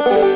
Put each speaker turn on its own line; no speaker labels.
you